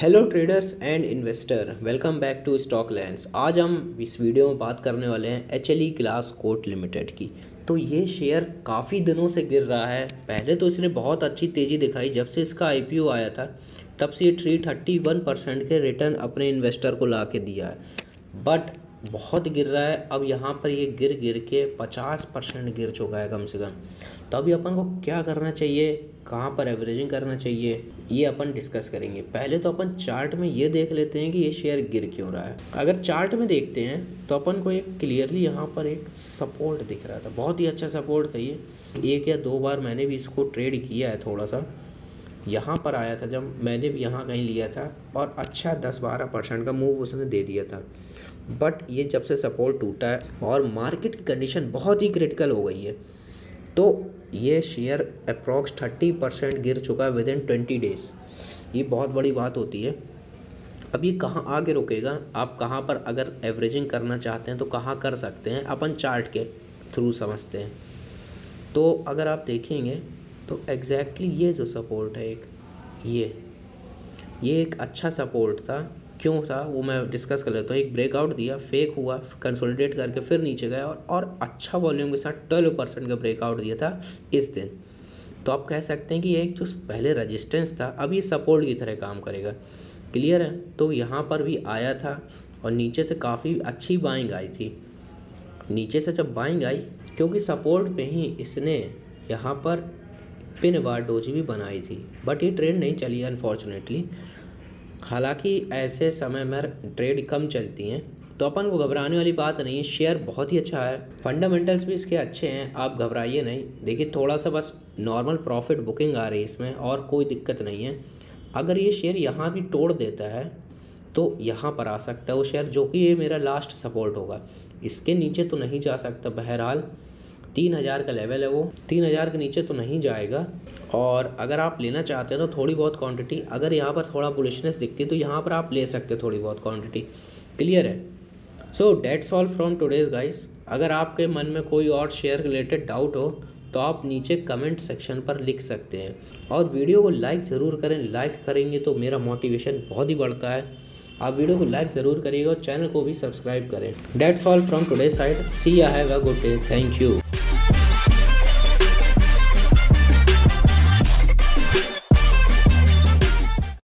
Hello traders and investor welcome back to stock lands आज हम इस वीडियो में बात करने वाले हैं H L E glass coat limited की। तो ये शेयर काफ़ी दिनों से गिर रहा है। पहले तो इसने बहुत अच्छी तेज़ी दिखाई। जब से इसका आईपीओ आया था, तब से ये थ्री थर्टी वन परसेंट के रिटर्न अपने इन्वेस्टर को ला के दिया है। बट बहुत गिर रहा है। अब यहाँ पर ये गिर गिर के पचास परसेंट गिर चुका है कम से कम। तो अभी अपन को क्या करना चाहिए? कहाँ पर एवरेजिंग करना चाहिए? ये अपन डिस्कस करेंगे। पहले तो अपन चार्ट में ये देख लेते हैं कि ये शेयर गिर क्यों रहा है। अगर चार्ट में देखते हैं तो अपन को एक क्लियरली यहाँ पर एक सपोर्ट दिख रहा था। बहुत ही अच्छा सपोर्ट था ये। एक या दो बार मैंने भी इसको ट्रेड किया है थोड़ा सा। यहाँ पर आया था जब मैंने भी यहाँ कहीं लिया था और अच्छा दस बारह परसेंट का मूव उसने दे दिया था। बट ये जब से सपोर्ट टूटा है और मार्केट की कंडीशन बहुत ही क्रिटिकल हो गई है तो ये शेयर अप्रॉक्स थर्टी परसेंट गिर चुका है विद इन ट्वेंटी डेज़ ये बहुत बड़ी बात होती है। अब ये कहाँ आगे रुकेगा? आप कहाँ पर अगर एवरेजिंग करना चाहते हैं तो कहाँ कर सकते हैं? अपन चार्ट के थ्रू समझते हैं। तो अगर आप देखेंगे तो एग्जैक्टली exactly ये जो सपोर्ट है एक, ये। ये एक अच्छा सपोर्ट था। क्यों था? वो मैं डिस्कस कर लेता हूँ। एक ब्रेकआउट दिया फेक हुआ कंसोलिडेट करके फिर नीचे गया और और अच्छा वॉल्यूम के साथ ट्वेल्व परसेंट का ब्रेकआउट दिया था इस दिन। तो आप कह सकते हैं कि एक जो पहले रजिस्टेंस था, अब ये सपोर्ट की तरह काम करेगा। क्लियर है? तो यहाँ पर भी आया था और नीचे से काफ़ी अच्छी बाइंग आई थी। नीचे से जब बाइंग आई, क्योंकि सपोर्ट पे ही इसने यहाँ पर पिन बार डोजी भी बनाई थी बट ये ट्रेड नहीं चली अनफॉर्चुनेटली हालाँकि ऐसे समय में ट्रेड कम चलती हैं तो अपन को घबराने वाली बात नहीं है शेयर बहुत ही अच्छा है। फंडामेंटल्स भी इसके अच्छे हैं, आप घबराइए नहीं। देखिए, थोड़ा सा बस नॉर्मल प्रॉफिट बुकिंग आ रही है इसमें, और कोई दिक्कत नहीं है। अगर ये शेयर यहाँ भी तोड़ देता है तो यहाँ पर आ सकता है वो शेयर जो कि ये मेरा लास्ट सपोर्ट होगा। इसके नीचे तो नहीं जा सकता, बहरहाल। तीन हज़ार का लेवल है वो। तीन हज़ार के नीचे तो नहीं जाएगा। और अगर आप लेना चाहते हैं तो थोड़ी बहुत क्वांटिटी अगर यहाँ पर थोड़ा बुलिशनेस दिखती है तो यहाँ पर आप ले सकते थोड़ी बहुत क्वांटिटी क्लियर है? So that's all from today's guys अगर आपके मन में कोई और शेयर रिलेटेड डाउट हो तो आप नीचे कमेंट सेक्शन पर लिख सकते हैं। और वीडियो को लाइक ज़रूर करें। लाइक करेंगे तो मेरा मोटिवेशन बहुत ही बढ़ता है। आप वीडियो को लाइक ज़रूर करिएगा और चैनल को भी सब्सक्राइब करें। That's all from today side see a good day thank you